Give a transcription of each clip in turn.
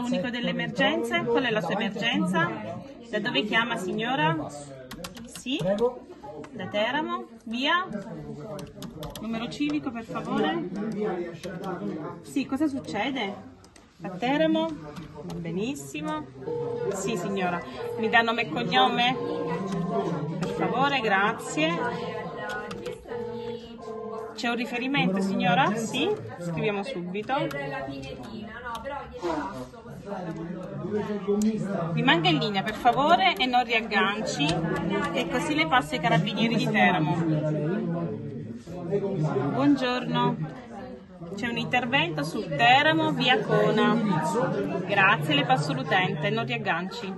Unico delle emergenze, qual è la sua emergenza? Da dove chiama signora? Sì? Da Teramo? Via? Numero civico per favore? Sì, cosa succede? A Teramo? Benissimo. Sì signora. Mi dà nome e cognome? Per favore, grazie. C'è un riferimento signora? Sì? Scriviamo subito. Rimanga in linea per favore e non riagganci e così le passo ai carabinieri di Teramo. Buongiorno. C'è un intervento su Teramo via Cona. Grazie, le passo l'utente, non riagganci.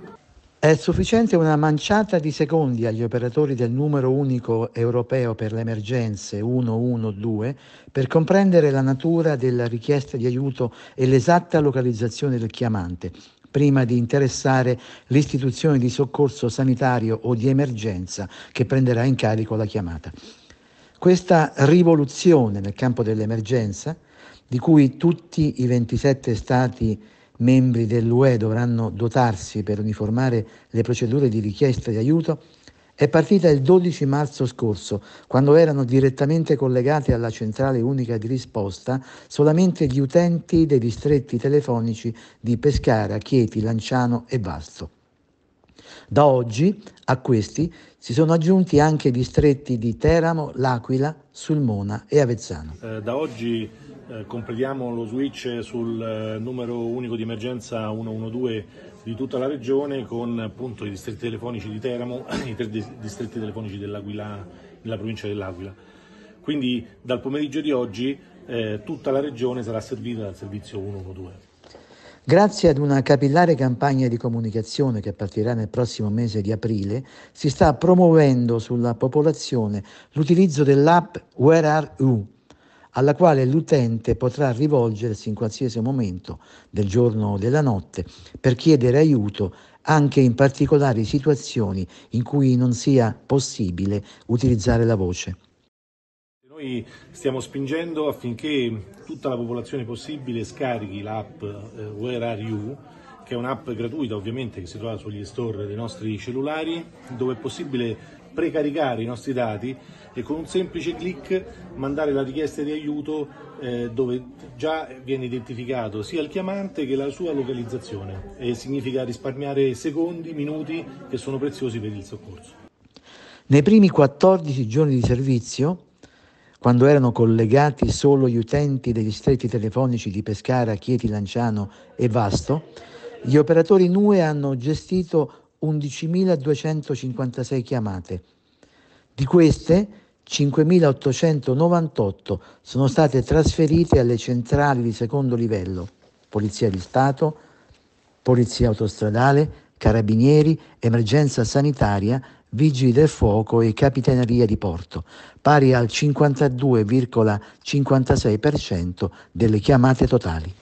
È sufficiente una manciata di secondi agli operatori del numero unico europeo per le emergenze 112 per comprendere la natura della richiesta di aiuto e l'esatta localizzazione del chiamante, prima di interessare l'istituzione di soccorso sanitario o di emergenza che prenderà in carico la chiamata. Questa rivoluzione nel campo dell'emergenza, di cui tutti i 27 Stati membri dell'UE dovranno dotarsi per uniformare le procedure di richiesta di aiuto, è partita il 12 marzo scorso, quando erano direttamente collegati alla centrale unica di risposta solamente gli utenti dei distretti telefonici di Pescara, Chieti, Lanciano e Vasto. Da oggi a questi si sono aggiunti anche i distretti di Teramo, L'Aquila, Sulmona e Avezzano. Eh, da oggi eh, completiamo lo switch sul eh, numero unico di emergenza 112 di tutta la regione con appunto i distretti telefonici di Teramo e i tre distretti telefonici dell'Aquila, della provincia dell'Aquila. Quindi dal pomeriggio di oggi eh, tutta la regione sarà servita dal servizio 112. Grazie ad una capillare campagna di comunicazione che partirà nel prossimo mese di aprile, si sta promuovendo sulla popolazione l'utilizzo dell'app Where Are You? Alla quale l'utente potrà rivolgersi in qualsiasi momento del giorno o della notte per chiedere aiuto anche in particolari situazioni in cui non sia possibile utilizzare la voce. Noi stiamo spingendo affinché tutta la popolazione possibile scarichi l'app eh, Where Are You, che è un'app gratuita ovviamente che si trova sugli store dei nostri cellulari, dove è possibile precaricare i nostri dati e con un semplice clic mandare la richiesta di aiuto eh, dove già viene identificato sia il chiamante che la sua localizzazione e significa risparmiare secondi, minuti che sono preziosi per il soccorso. Nei primi 14 giorni di servizio, quando erano collegati solo gli utenti degli stretti telefonici di Pescara, Chieti, Lanciano e Vasto, gli operatori NUE hanno gestito 11.256 chiamate. Di queste 5.898 sono state trasferite alle centrali di secondo livello, Polizia di Stato, Polizia Autostradale, Carabinieri, Emergenza Sanitaria, Vigili del Fuoco e Capitaneria di Porto, pari al 52,56% delle chiamate totali.